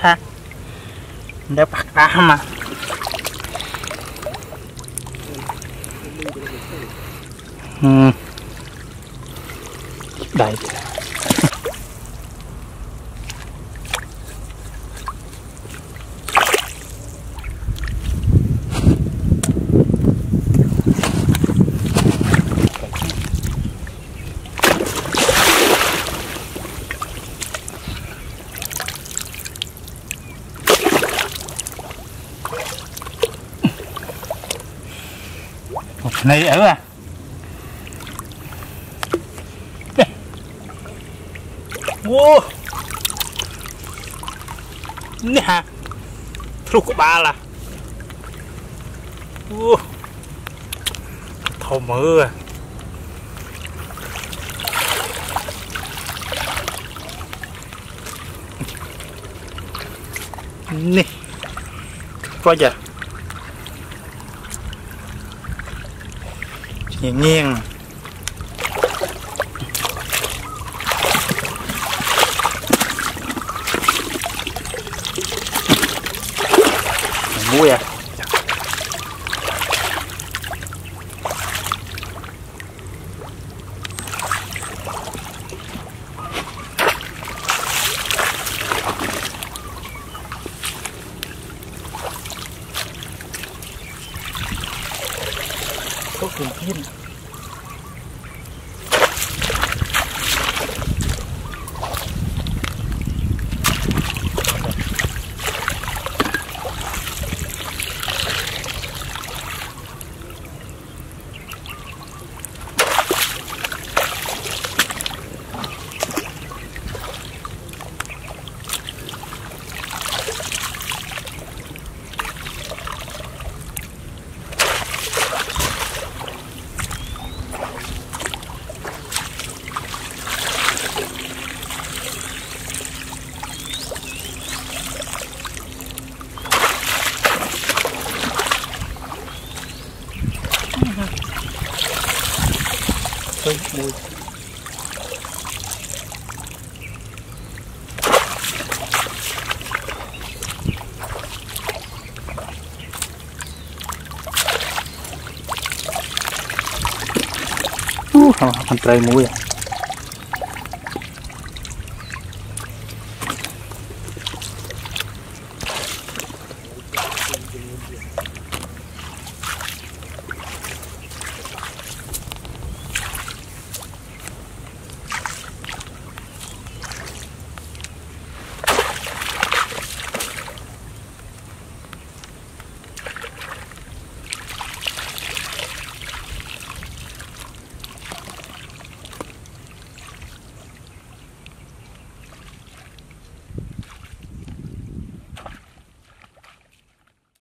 ha. Để bắt đá này, ở à Wow Nè. Lúc của ba là. Wow Thầu mưa à. Nè. Coi giờ nhẹ nhàng muối à? poco. Thiên hơi mùi Uh, con trai mùi à.